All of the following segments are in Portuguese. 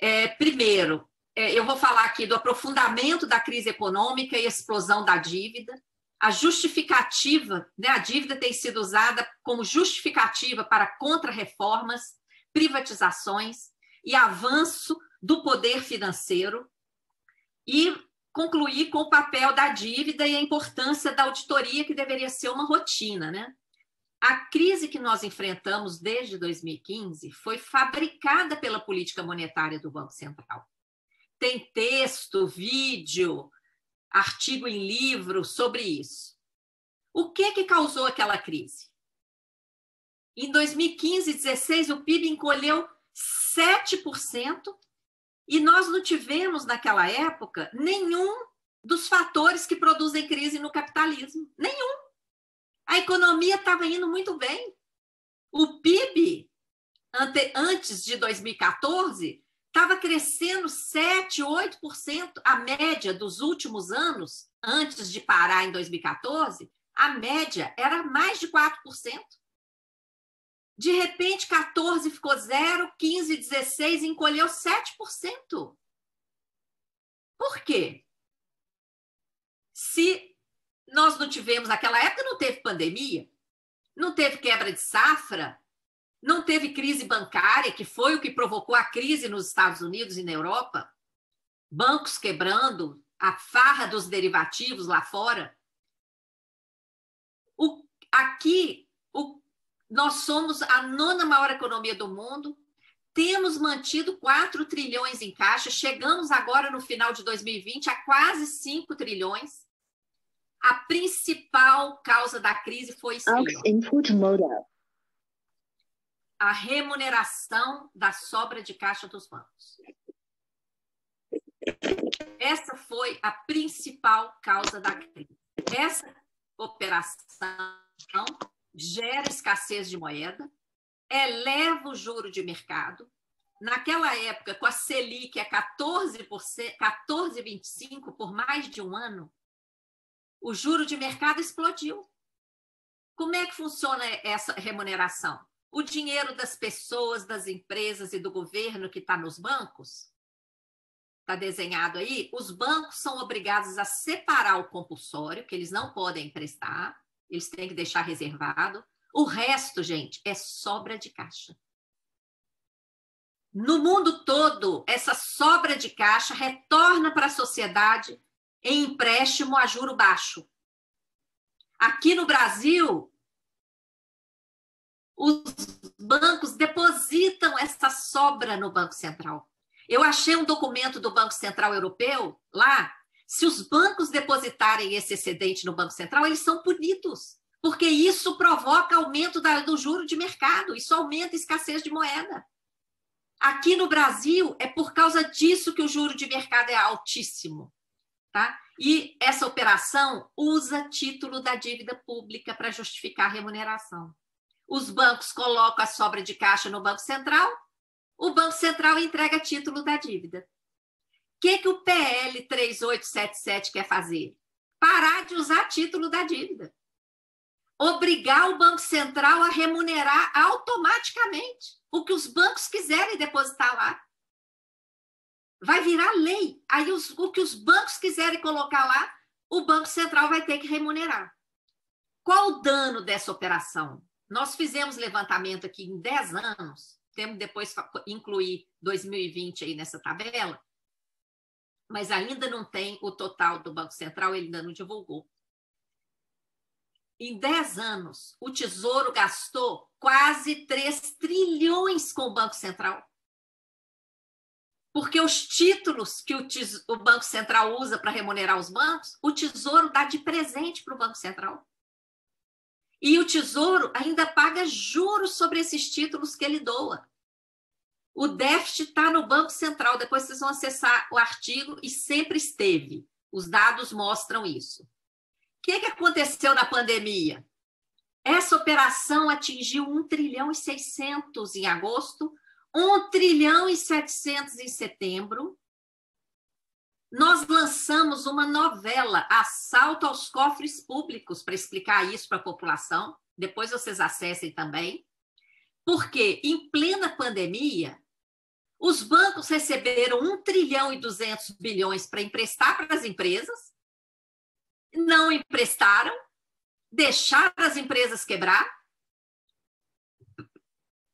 É, primeiro, é, eu vou falar aqui do aprofundamento da crise econômica e explosão da dívida. A justificativa, né, a dívida tem sido usada como justificativa para contra-reformas, privatizações e avanço do poder financeiro. E concluir com o papel da dívida e a importância da auditoria, que deveria ser uma rotina, né? A crise que nós enfrentamos desde 2015 foi fabricada pela política monetária do Banco Central. Tem texto, vídeo, artigo em livro sobre isso. O que que causou aquela crise? Em 2015 e 2016, o PIB encolheu 7% e nós não tivemos, naquela época, nenhum dos fatores que produzem crise no capitalismo. Nenhum. A economia estava indo muito bem. O PIB, ante, antes de 2014, estava crescendo 7, 8%, a média dos últimos anos, antes de parar em 2014, a média era mais de 4%. De repente, 14 ficou 0, 15, 16 encolheu 7%. Por quê? Se nós não tivemos, naquela época, não teve pandemia, não teve quebra de safra, não teve crise bancária, que foi o que provocou a crise nos Estados Unidos e na Europa, bancos quebrando, a farra dos derivativos lá fora. O, aqui, o, nós somos a nona maior economia do mundo, temos mantido 4 trilhões em caixa, chegamos agora no final de 2020 a quase 5 trilhões a principal causa da crise foi. A remuneração da sobra de caixa dos bancos. Essa foi a principal causa da crise. Essa operação gera escassez de moeda, eleva o juro de mercado. Naquela época, com a Selic a 14%, 14,25% por mais de um ano, o juro de mercado explodiu. Como é que funciona essa remuneração? O dinheiro das pessoas, das empresas e do governo que está nos bancos, está desenhado aí, os bancos são obrigados a separar o compulsório, que eles não podem emprestar, eles têm que deixar reservado. O resto, gente, é sobra de caixa. No mundo todo, essa sobra de caixa retorna para a sociedade em empréstimo a juro baixo. Aqui no Brasil, os bancos depositam essa sobra no Banco Central. Eu achei um documento do Banco Central Europeu lá. Se os bancos depositarem esse excedente no Banco Central, eles são punidos, porque isso provoca aumento da, do juro de mercado, isso aumenta a escassez de moeda. Aqui no Brasil, é por causa disso que o juro de mercado é altíssimo. Tá? E essa operação usa título da dívida pública para justificar a remuneração. Os bancos colocam a sobra de caixa no Banco Central, o Banco Central entrega título da dívida. O que, que o PL 3877 quer fazer? Parar de usar título da dívida. Obrigar o Banco Central a remunerar automaticamente o que os bancos quiserem depositar lá vai virar lei. Aí os, o que os bancos quiserem colocar lá, o Banco Central vai ter que remunerar. Qual o dano dessa operação? Nós fizemos levantamento aqui em 10 anos, temos depois incluir 2020 aí nessa tabela, mas ainda não tem o total do Banco Central, ele ainda não divulgou. Em 10 anos, o Tesouro gastou quase 3 trilhões com o Banco Central porque os títulos que o, o Banco Central usa para remunerar os bancos, o Tesouro dá de presente para o Banco Central. E o Tesouro ainda paga juros sobre esses títulos que ele doa. O déficit está no Banco Central. Depois vocês vão acessar o artigo e sempre esteve. Os dados mostram isso. O que, que aconteceu na pandemia? Essa operação atingiu 1 trilhão e 600 em agosto, 1 trilhão e 700 em setembro. Nós lançamos uma novela, Assalto aos Cofres Públicos, para explicar isso para a população. Depois vocês acessem também. Porque, em plena pandemia, Os bancos receberam 1 trilhão e 200 bilhões para emprestar para as empresas, não emprestaram, deixaram as empresas quebrar,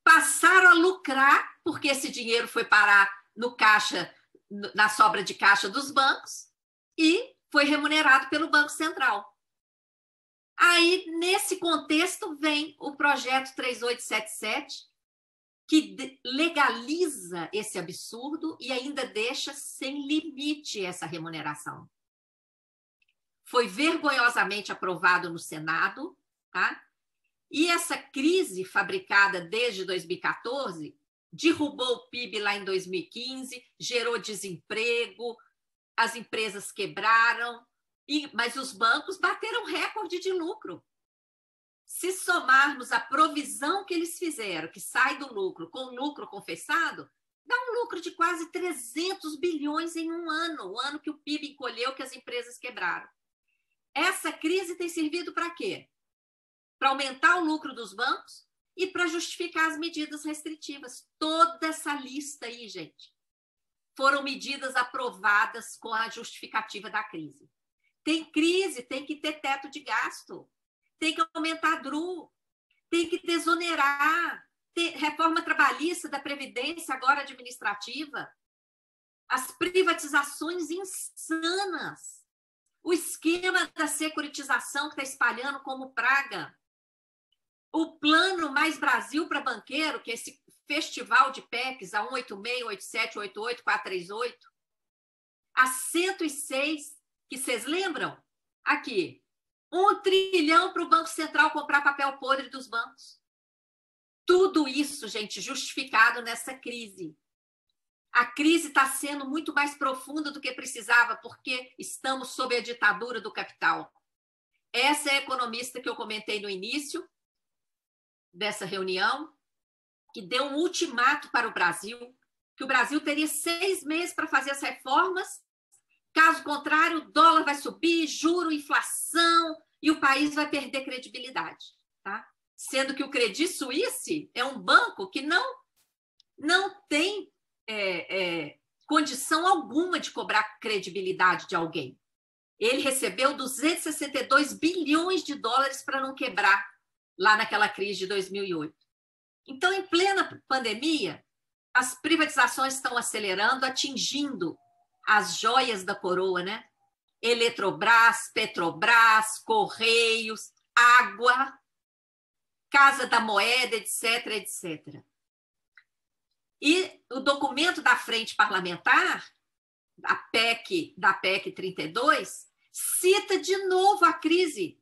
passaram a lucrar, porque esse dinheiro foi parar no caixa, na sobra de caixa dos bancos, e foi remunerado pelo Banco Central. Aí, nesse contexto, vem o projeto 3877, que legaliza esse absurdo e ainda deixa sem limite essa remuneração. Foi vergonhosamente aprovado no Senado, tá? E essa crise fabricada desde 2014 derrubou o PIB lá em 2015, gerou desemprego, as empresas quebraram, mas os bancos bateram recorde de lucro. Se somarmos a provisão que eles fizeram, que sai do lucro, com o lucro confessado, dá um lucro de quase 300 bilhões em um ano, o ano que o PIB encolheu, que as empresas quebraram. Essa crise tem servido para quê? Para aumentar o lucro dos bancos e para justificar as medidas restritivas. Toda essa lista aí, gente, foram medidas aprovadas com a justificativa da crise. Tem crise, tem que ter teto de gasto tem que aumentar a DRU, tem que desonerar, tem reforma trabalhista da Previdência, agora administrativa, as privatizações insanas, o esquema da securitização que está espalhando como praga, o plano Mais Brasil para banqueiro, que é esse festival de PECs, a 186, 87, 88, 438, a 106, que vocês lembram? Aqui, um trilhão para o Banco Central comprar papel podre dos bancos. Tudo isso, gente, justificado nessa crise. A crise está sendo muito mais profunda do que precisava, porque estamos sob a ditadura do capital. Essa é a economista que eu comentei no início dessa reunião, que deu um ultimato para o Brasil, que o Brasil teria seis meses para fazer as reformas Caso contrário, o dólar vai subir, juro, inflação, e o país vai perder credibilidade. Tá? Sendo que o Credit Suisse é um banco que não, não tem é, é, condição alguma de cobrar credibilidade de alguém. Ele recebeu 262 bilhões de dólares para não quebrar lá naquela crise de 2008. Então, em plena pandemia, as privatizações estão acelerando, atingindo as joias da coroa, né? Eletrobras, Petrobras, Correios, Água, Casa da Moeda, etc, etc. E o documento da Frente Parlamentar, da PEC, da PEC 32, cita de novo a crise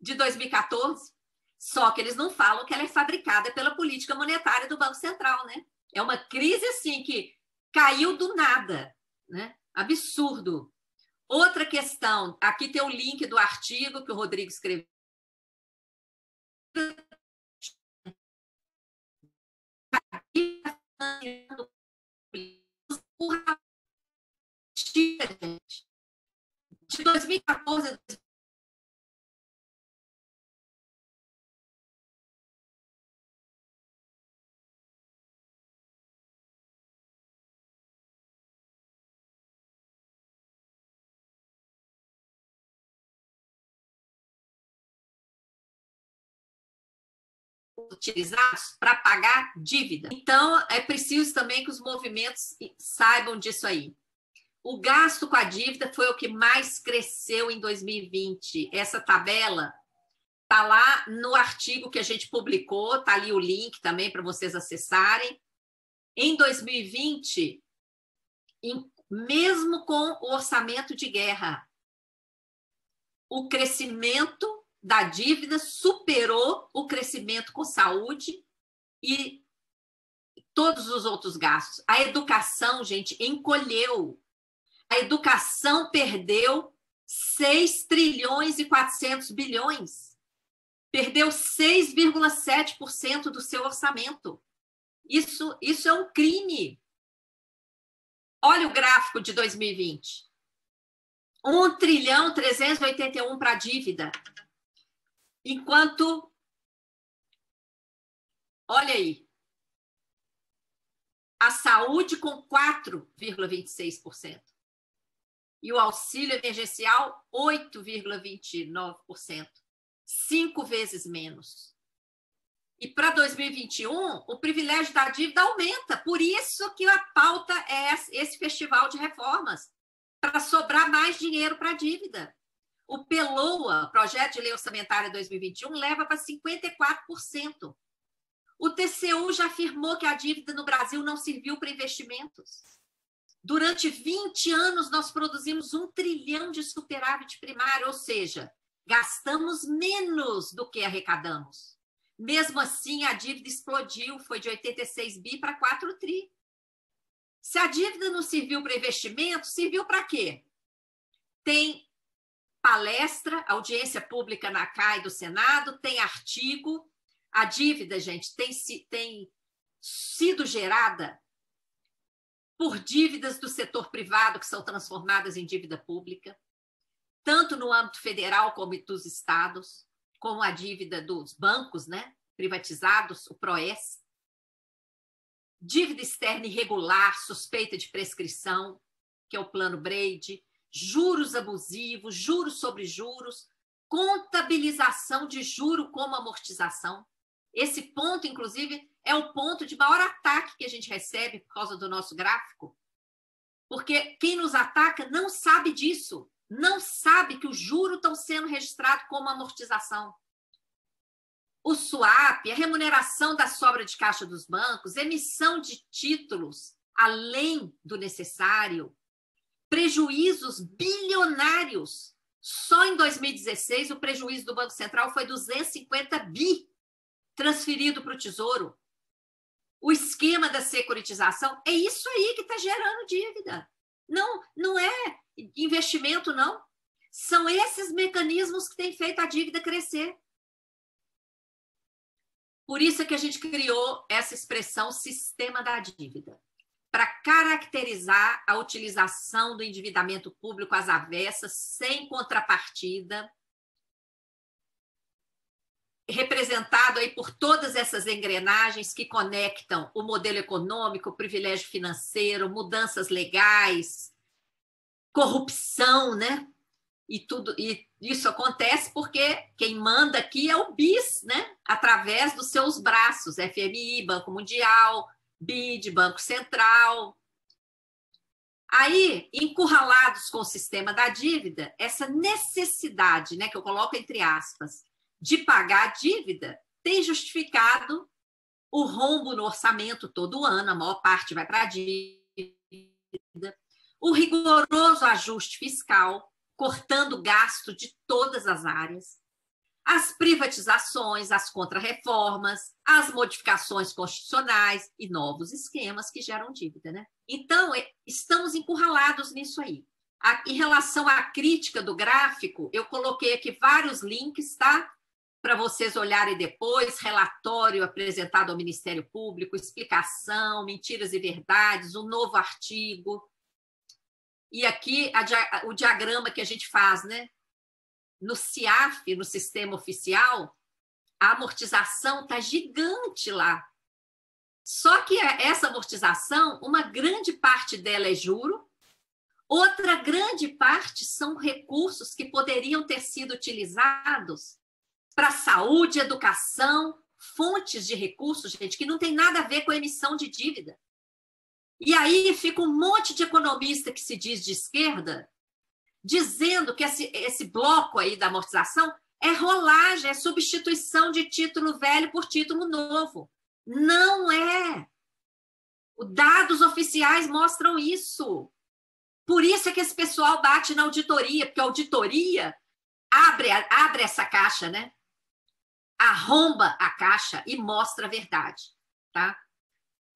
de 2014, só que eles não falam que ela é fabricada pela política monetária do Banco Central, né? É uma crise assim que caiu do nada, né? Absurdo. Outra questão, aqui tem o link do artigo que o Rodrigo escreveu. De 2014 utilizados para pagar dívida. Então, é preciso também que os movimentos saibam disso aí. O gasto com a dívida foi o que mais cresceu em 2020. Essa tabela está lá no artigo que a gente publicou, está ali o link também para vocês acessarem. Em 2020, em, mesmo com o orçamento de guerra, o crescimento da dívida superou o crescimento com saúde e todos os outros gastos. A educação, gente, encolheu. A educação perdeu 6 trilhões e 400 bilhões. Perdeu 6,7% do seu orçamento. Isso, isso é um crime. Olha o gráfico de 2020. 1 trilhão 381 para a dívida. Enquanto. Olha aí. a saúde com 4,26%. E o auxílio emergencial, 8,29%. Cinco vezes menos. E para 2021, o privilégio da dívida aumenta. Por isso que a pauta é esse festival de reformas para sobrar mais dinheiro para a dívida. O PELOA, Projeto de Lei Orçamentária 2021, leva para 54%. O TCU já afirmou que a dívida no Brasil não serviu para investimentos. Durante 20 anos, nós produzimos um trilhão de superávit primário, ou seja, gastamos menos do que arrecadamos. Mesmo assim, a dívida explodiu, foi de 86 bi para 4 tri. Se a dívida não serviu para investimento, serviu para quê? Tem palestra, audiência pública na CAI do Senado, tem artigo, a dívida, gente, tem, tem sido gerada por dívidas do setor privado que são transformadas em dívida pública, tanto no âmbito federal como dos estados, como a dívida dos bancos, né, privatizados, o PROES. Dívida externa irregular, suspeita de prescrição, que é o plano Brady, juros abusivos, juros sobre juros, contabilização de juro como amortização. Esse ponto, inclusive, é o ponto de maior ataque que a gente recebe por causa do nosso gráfico. Porque quem nos ataca não sabe disso, não sabe que os juros estão sendo registrados como amortização. O swap, a remuneração da sobra de caixa dos bancos, emissão de títulos além do necessário, prejuízos bilionários. Só em 2016, o prejuízo do Banco Central foi 250 bi transferido para o Tesouro. O esquema da securitização é isso aí que está gerando dívida. Não, não é investimento, não. São esses mecanismos que têm feito a dívida crescer. Por isso é que a gente criou essa expressão sistema da dívida para caracterizar a utilização do endividamento público às avessas, sem contrapartida, representado aí por todas essas engrenagens que conectam o modelo econômico, o privilégio financeiro, mudanças legais, corrupção, né? E tudo e isso acontece porque quem manda aqui é o BIS, né? Através dos seus braços, FMI, Banco Mundial, BID, Banco Central. Aí, encurralados com o sistema da dívida, essa necessidade, né, que eu coloco entre aspas, de pagar a dívida tem justificado o rombo no orçamento todo ano, a maior parte vai para a dívida, o rigoroso ajuste fiscal, cortando gasto de todas as áreas, as privatizações, as contrarreformas, as modificações constitucionais e novos esquemas que geram dívida. Né? Então, estamos encurralados nisso aí. em relação à crítica do gráfico, eu coloquei aqui vários links, tá? para vocês olharem depois, relatório apresentado ao Ministério Público, explicação, mentiras e verdades, um novo artigo. E aqui a, o diagrama que a gente faz, né? No CIAF, no sistema oficial, a amortização está gigante lá. Só que essa amortização, uma grande parte dela é juro, outra grande parte são recursos que poderiam ter sido utilizados para saúde, educação, fontes de recursos, gente, que não tem nada a ver com a emissão de dívida. E aí fica um monte de economista que se diz de esquerda dizendo que esse, esse bloco aí da amortização é rolagem, é substituição de título velho por título novo. Não é. Os dados oficiais mostram isso. Por isso é que esse pessoal bate na auditoria, porque a auditoria abre, abre essa caixa, né? arromba a caixa e mostra a verdade, tá?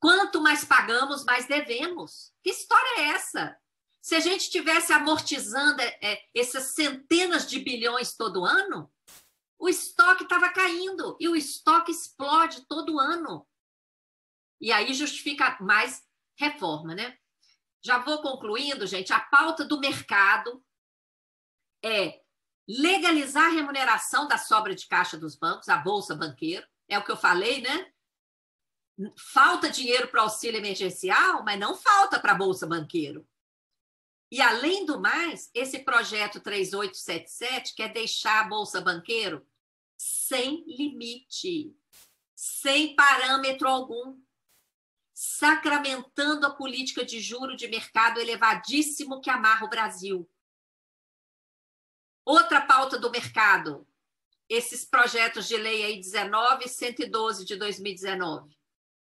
Quanto mais pagamos, mais devemos. Que história é essa? Se a gente tivesse amortizando é, é essas centenas de bilhões todo ano, o estoque estava caindo e o estoque explode todo ano. E aí justifica mais reforma, né? Já vou concluindo, gente. A pauta do mercado é legalizar a remuneração da sobra de caixa dos bancos, a bolsa banqueira, é o que eu falei, né? falta dinheiro para auxílio emergencial, mas não falta para a Bolsa Banqueiro. E, além do mais, esse projeto 3877 quer deixar a Bolsa Banqueiro sem limite, sem parâmetro algum, sacramentando a política de juro de mercado elevadíssimo que amarra o Brasil. Outra pauta do mercado, esses projetos de lei aí 19 e 112 de 2019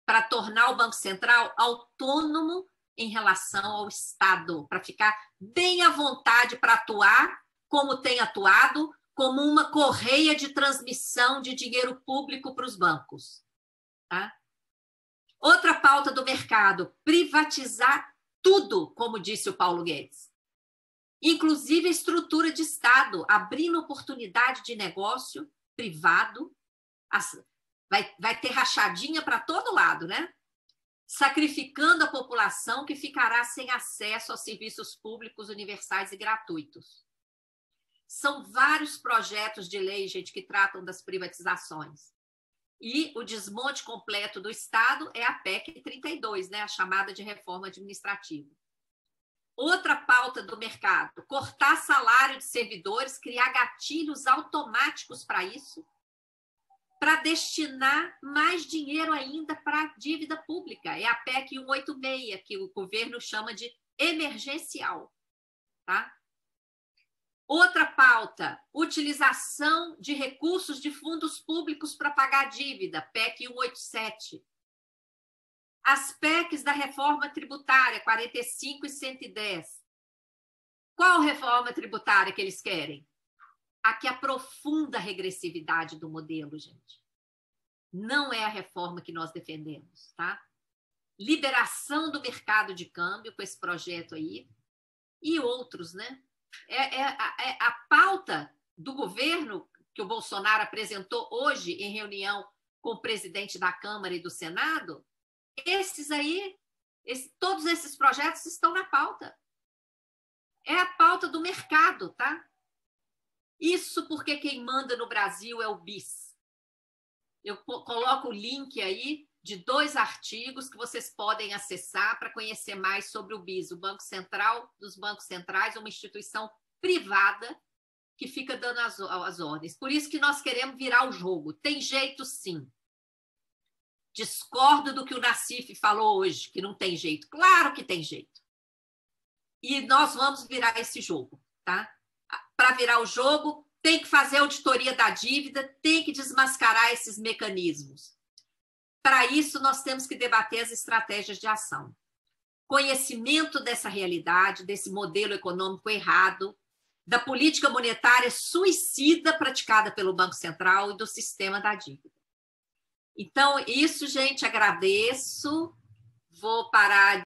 para tornar o Banco Central autônomo em relação ao Estado, para ficar bem à vontade para atuar como tem atuado, como uma correia de transmissão de dinheiro público para os bancos. Tá? Outra pauta do mercado: privatizar tudo, como disse o Paulo Guedes. Inclusive a estrutura de Estado, abrindo oportunidade de negócio privado, vai, vai ter rachadinha para todo lado, né? Sacrificando a população que ficará sem acesso aos serviços públicos universais e gratuitos. São vários projetos de lei, gente, que tratam das privatizações. E o desmonte completo do Estado é a PEC 32, né? a chamada de reforma administrativa. Outra pauta do mercado: cortar salário de servidores, criar gatilhos automáticos para isso para destinar mais dinheiro ainda para a dívida pública. É a PEC 186, que o governo chama de emergencial. Tá? Outra pauta, utilização de recursos de fundos públicos para pagar dívida, PEC 187. As PECs da reforma tributária, 45 e 110. Qual reforma tributária que eles querem? A que regressividade do modelo, gente. Não é a reforma que nós defendemos, tá? Liberação do mercado de câmbio com esse projeto aí e outros, né? É, é, é a pauta do governo que o Bolsonaro apresentou hoje em reunião com o presidente da Câmara e do Senado. Esses aí, esse, todos esses projetos estão na pauta. É a pauta do mercado, tá? Isso porque quem manda no Brasil é o BIS. Eu coloco o link aí de dois artigos que vocês podem acessar para conhecer mais sobre o BIS, o Banco Central dos Bancos Centrais, uma instituição privada que fica dando as, as ordens. Por isso que nós queremos virar o jogo. Tem jeito sim. Discordo do que o Nassif falou hoje, que não tem jeito. Claro que tem jeito. E nós vamos virar esse jogo, tá? Para virar o jogo, tem que fazer auditoria da dívida, tem que desmascarar esses mecanismos. Para isso, nós temos que debater as estratégias de ação. Conhecimento dessa realidade, desse modelo econômico errado, da política monetária suicida praticada pelo Banco Central e do sistema da dívida. Então, isso, gente, agradeço. Vou parar